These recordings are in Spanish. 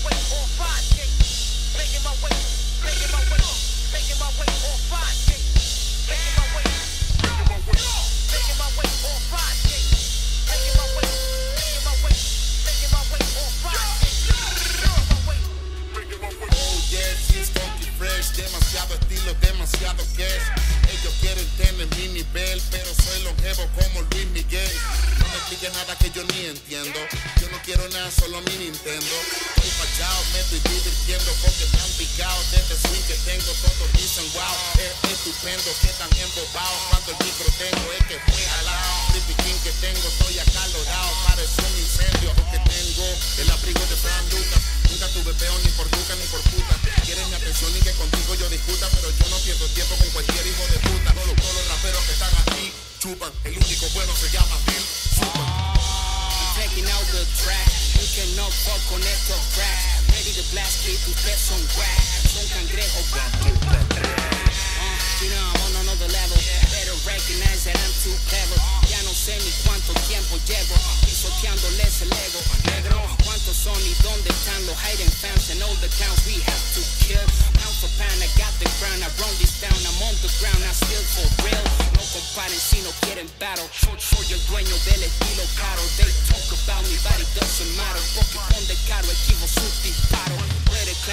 Oh, yeah, it's funky fresh. Demasiado estilo, demasiado que. Ellos quieren tener mi nivel, pero soy longevo como Luis Miguel. No me pille nada que yo ni entiendo. Yo no quiero nada, solo mi Nintendo me estoy divirtiendo porque me han picado de este swing que tengo todos dicen wow es estupendo que tan embobado cuando el micro tengo es que fue jalado creepy king que tengo estoy acalorado parece un incendio porque tengo el abrigo de Fran Lucas nunca tuve peón ni por nunca ni por puta quieres mi atención y que contigo yo discuta pero yo no pierdo tiempo con cualquier hijo de puta todos, todos los raperos que están aquí chupan el único bueno se llama Bill Super Taking out the trash you cannot fuck con estos trash ready to blast it tus pies son whack son cangrejo uh, you know I'm on another level better recognize that I'm too clever ya no sé ni cuánto tiempo llevo pisoteándoles el ego negro cuántos son y dónde están los hiding fans and all the towns we have to kill pound for pound I got the ground I run this down I'm on the ground I still for real no comparen si no quieren battle soy el dueño del estilo caro they talk about me but it doesn't matter porque donde caro equivoco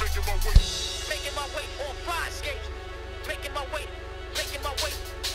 Making my way making my way on fire skates. Making my way, making my way.